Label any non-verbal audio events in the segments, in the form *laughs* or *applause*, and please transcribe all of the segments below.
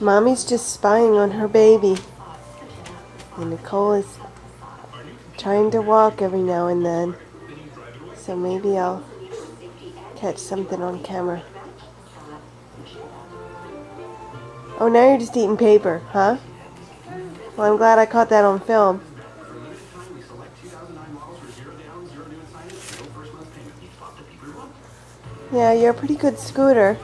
Mommy's just spying on her baby. And Nicole is trying to walk every now and then. So maybe I'll catch something on camera. Oh, now you're just eating paper, huh? Well, I'm glad I caught that on film. Yeah, you're a pretty good scooter.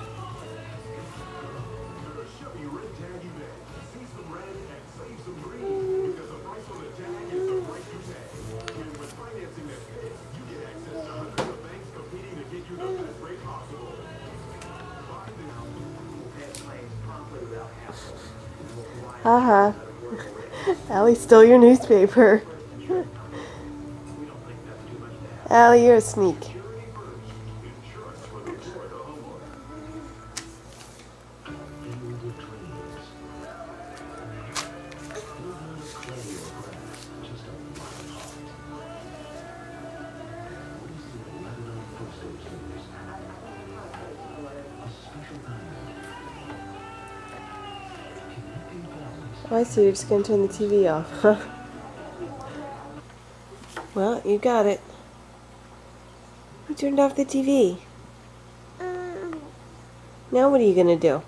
Haha. Allie stole your newspaper. *laughs* Allie, you're a sneak. I see. You're just going to turn the TV off, huh? *laughs* Well, you got it. Who turned off the TV? Um. Now what are you going to do?